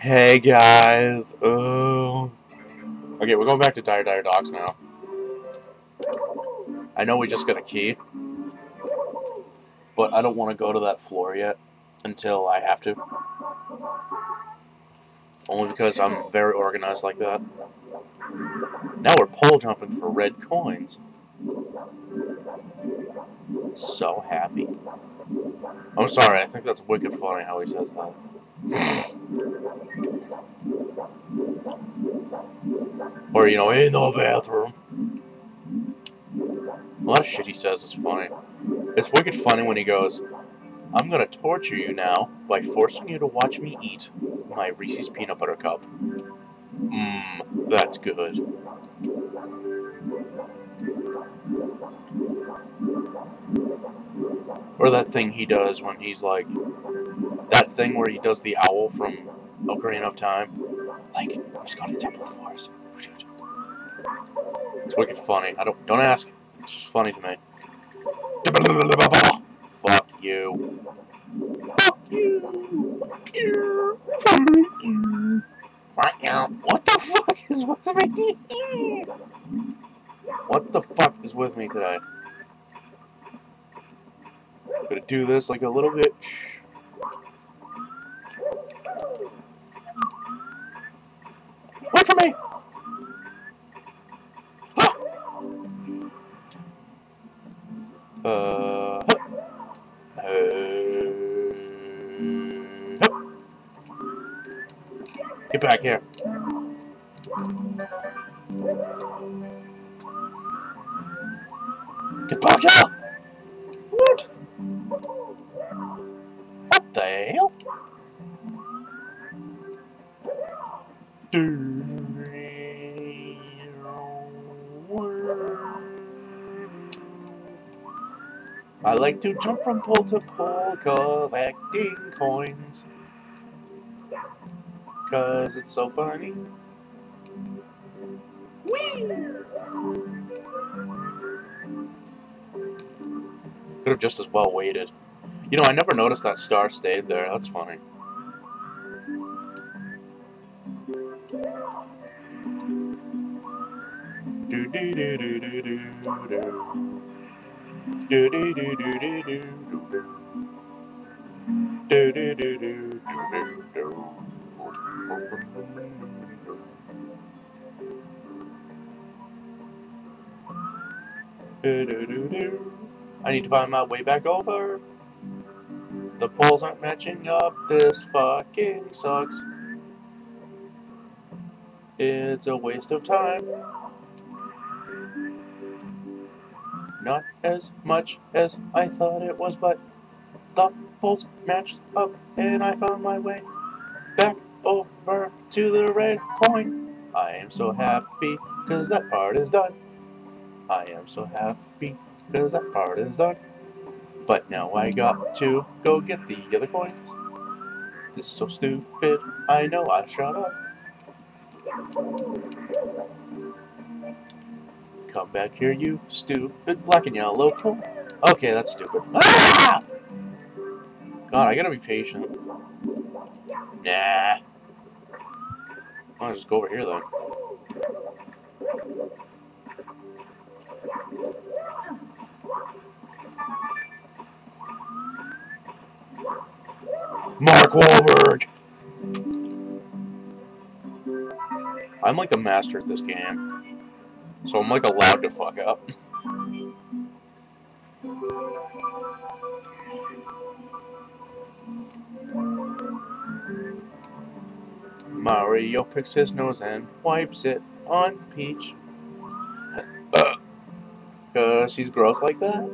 Hey guys. Oh. Okay, we're going back to Dire Dire Docks now. I know we just got a key, but I don't want to go to that floor yet until I have to. Only because I'm very organized like that. Now we're pole jumping for red coins. So happy. I'm sorry, I think that's wicked funny how he says that. or, you know, in the bathroom. A lot of shit he says is funny. It's wicked funny when he goes, I'm gonna torture you now by forcing you to watch me eat my Reese's Peanut Butter Cup. Mmm, that's good. Or that thing he does when he's like, that thing where he does the owl from Ocarina of Time. Like, he's got the Temple of. It's wicked funny. I don't, don't ask. It's just funny to me. Fuck you. Fuck you. Fuck you. Fuck you. What the fuck is with me? What the fuck is with me today? Gonna do this like a little bitch. Wait for me! uh, uh, Get back here. I like to jump from pole to pole collecting coins. Cause it's so funny. Whee! Could have just as well waited. You know, I never noticed that star stayed there. That's funny. Do do do do do do do. Do do do do do do do. Do do do do do do. Do do. I need to find my way back over. The poles aren't matching up. This fucking sucks. It's a waste of time. Not as much as I thought it was, but the poles matched up and I found my way back over to the red coin. I am so happy because that part is done. I am so happy because that part is done. But now I got to go get the other coins. This is so stupid. I know I've shut up. Come back here, you stupid black and yellow pole. Okay, that's stupid. Ah! God, I gotta be patient. Nah. I'll just go over here, though. Mark Wahlberg! I'm like the master at this game. So I'm like allowed to fuck up. Mario picks his nose and wipes it on Peach. Cause uh, she's gross like that.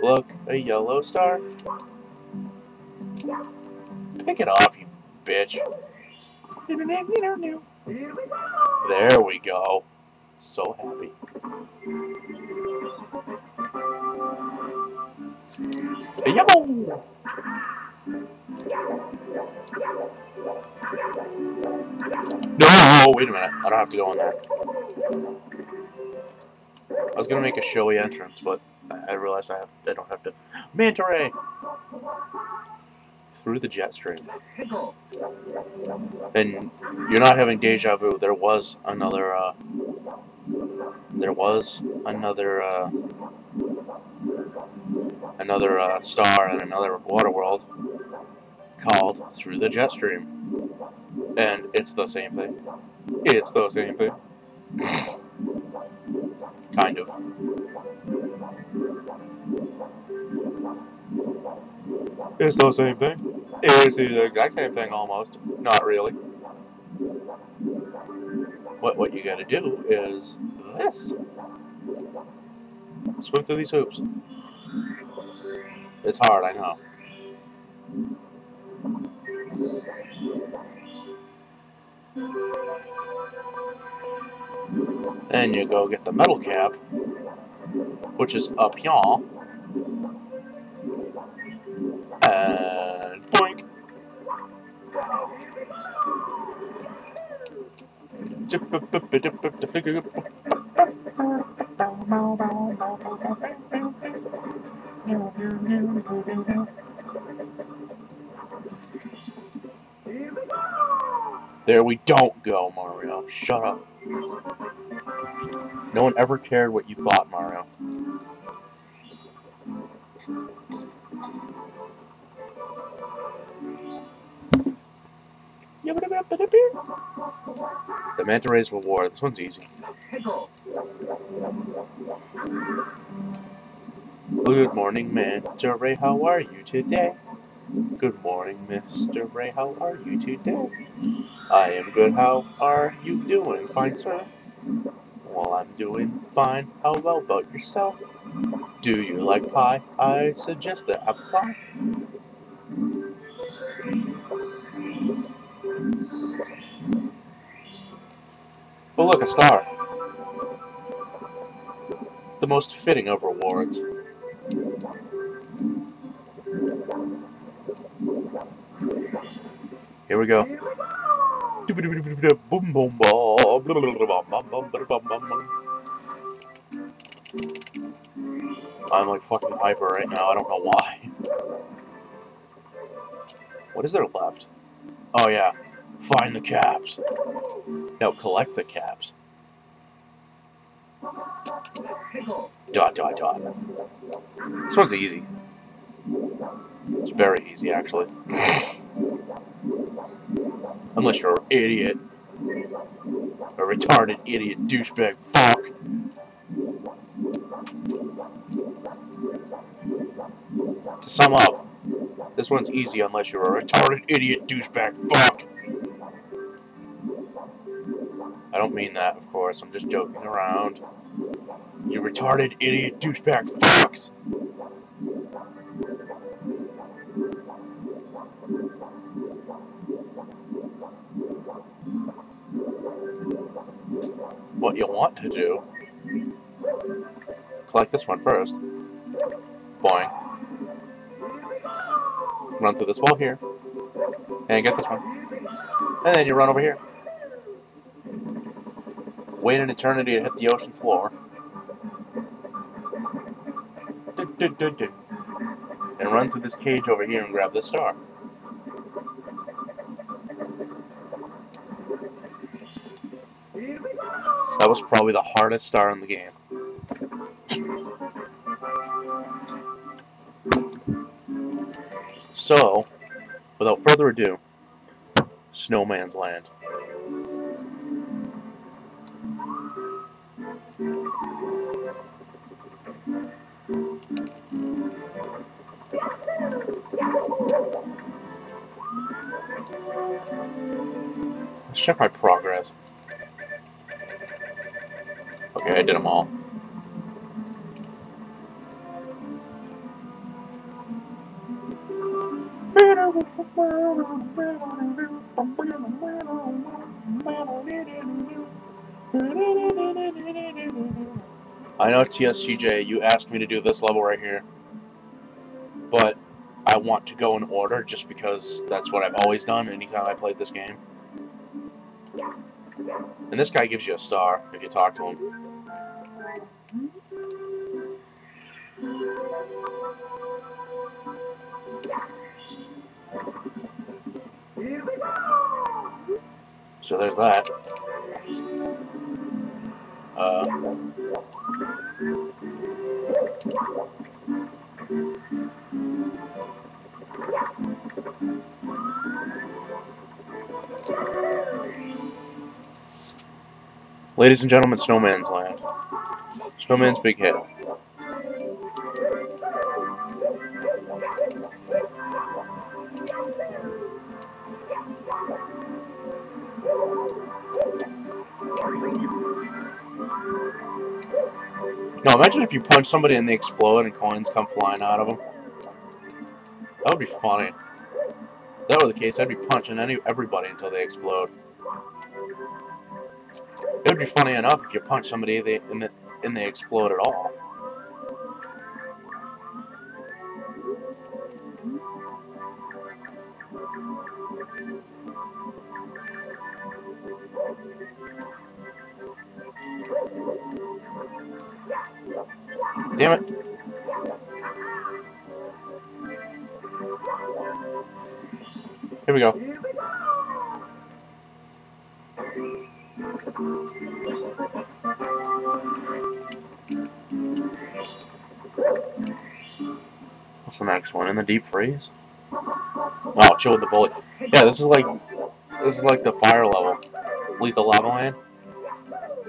Look, a yellow star. Pick it off, you bitch. There we go. So happy. Yummo! No, wait a minute. I don't have to go in there. I was gonna make a showy entrance, but I, realized I have I don't have to. Manta ray through the jet stream. And you're not having deja vu. There was another. Uh, there was another. Uh, another uh, star in another water world called Through the Jet Stream. And it's the same thing. It's the same thing. kind of. It's the same thing. It's the exact same thing almost. Not really. What what you gotta do is this. Swim through these hoops. It's hard, I know. Then you go get the metal cap, which is up here. And boink. There we don't go, Mario. Shut up. No one ever cared what you thought, Mario. The Manta Ray's Reward. This one's easy. Good morning, Manta Ray. How are you today? Good morning, Mr. Ray. How are you today? I am good. How are you doing, fine sir? Well, I'm doing fine. How about yourself? Do you like pie? I suggest the apple pie. Oh, look, a star. The most fitting of rewards. Here we go. I'm like fucking hyper right now, I don't know why. What is there left? Oh yeah. Find the caps. No, collect the caps. Dot dot dot. This one's easy. It's very easy actually. Unless you're an idiot. A retarded idiot douchebag fuck. To sum up, this one's easy unless you're a retarded idiot douchebag fuck. I don't mean that, of course. I'm just joking around. You retarded idiot douchebag fucks. what you want to do. Collect this one first. Boing. Run through this wall here. And get this one. And then you run over here. Wait an eternity to hit the ocean floor. And run through this cage over here and grab the star. That was probably the hardest star in the game. So, without further ado, Snowman's Land. Check my progress. Okay, I did them all. I know TSCJ, you asked me to do this level right here, but I want to go in order just because that's what I've always done anytime I played this game. And this guy gives you a star if you talk to him. So there's that. Uh, ladies and gentlemen, Snowman's Land. Snowman's Big Head. No, imagine if you punch somebody and they explode and coins come flying out of them. That would be funny. If that were the case, I'd be punching any everybody until they explode. It would be funny enough if you punch somebody they, and, the, and they explode at all. Damn it. Here we go. The next one? In the deep freeze? Wow, chill with the bully. Yeah, this is like this is like the fire level. Lethal Lava Land.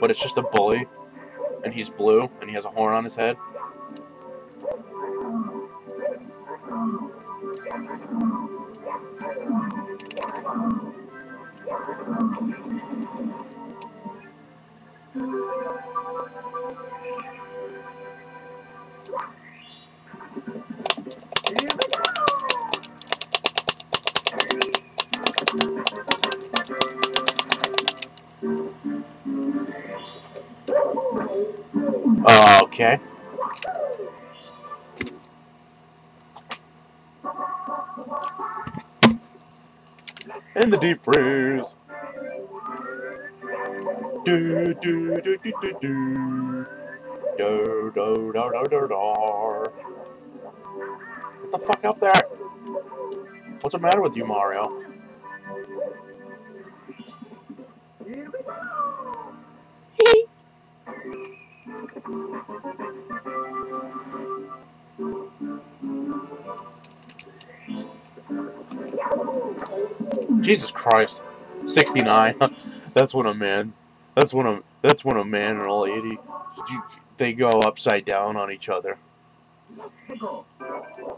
But it's just a bully and he's blue and he has a horn on his head. Okay. In the deep freeze. Do do do do do do. Do do do do do do. Get the fuck up there! What's the matter with you, Mario? Jesus Christ. 69. that's when a man that's when a that's when a man and a lady they go upside down on each other.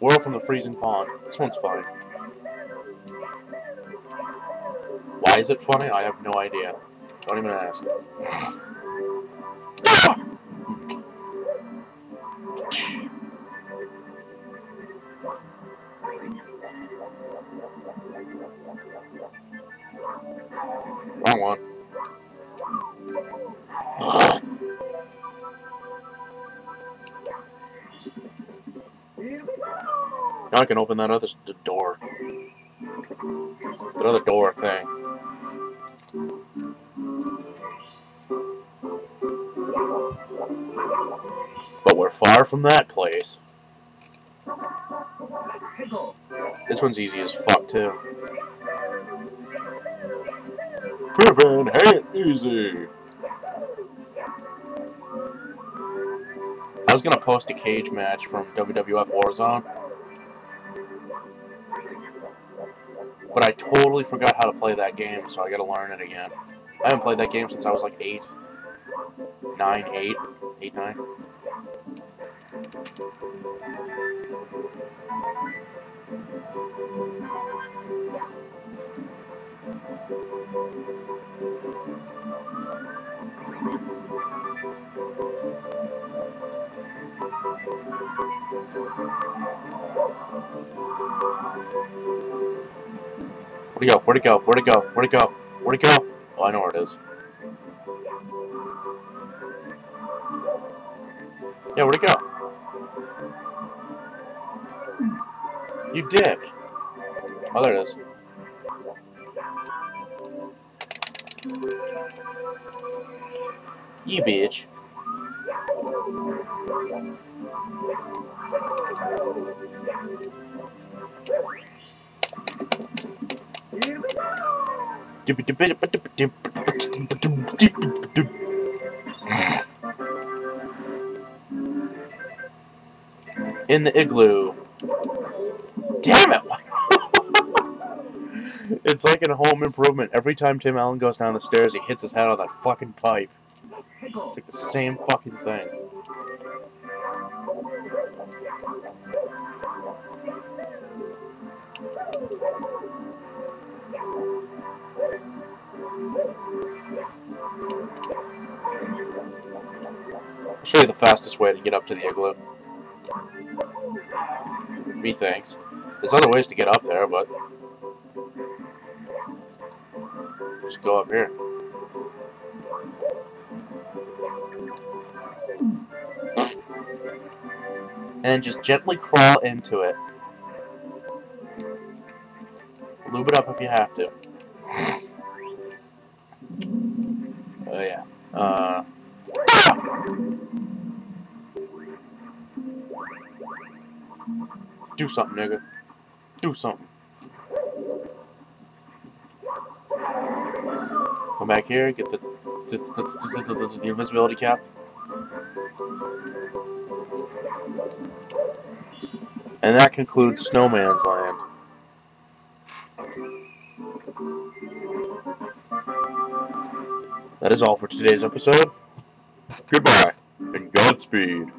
Whirl from the freezing pond. This one's fine. Why is it funny? I have no idea. Don't even ask. Ah! Now I can open that other door. That other door thing. But we're far from that place. This one's easy as fuck, too. Pippin ain't easy. I was gonna post a cage match from WWF Warzone. Totally forgot how to play that game, so I gotta learn it again. I haven't played that game since I was like 8. 9, 8. 8, 9. Where'd it go? Where'd it go? Where'd it go? Where'd it go? Where'd it go? Oh, I know where it is. Yeah, where'd it go? You dick. Oh, there it is. You bitch. In the igloo. Damn it! it's like in Home Improvement. Every time Tim Allen goes down the stairs, he hits his head on that fucking pipe. It's like the same fucking thing. I'll show you the fastest way to get up to the igloo. Methinks. There's other ways to get up there, but... Just go up here. And just gently crawl into it. Lube it up if you have to. Do something, nigga. Do something. Come back here, get the, the, invisibility cap. And that concludes Snowman's Land. That is all for today's episode. Goodbye, and Godspeed.